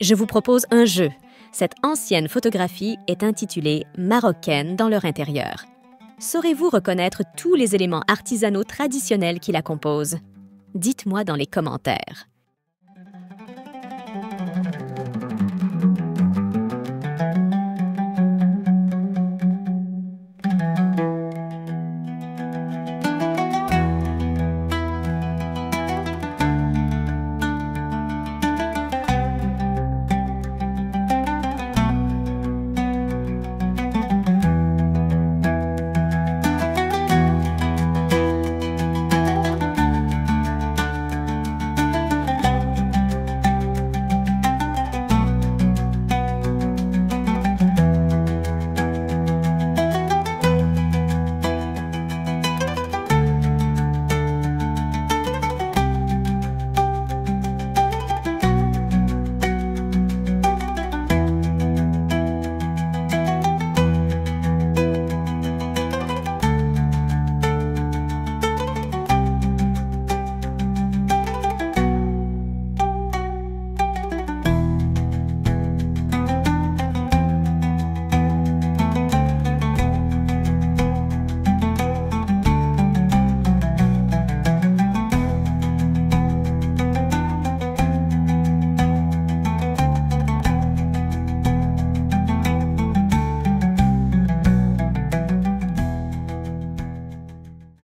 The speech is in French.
Je vous propose un jeu. Cette ancienne photographie est intitulée Marocaine dans leur intérieur. Saurez-vous reconnaître tous les éléments artisanaux traditionnels qui la composent? Dites-moi dans les commentaires.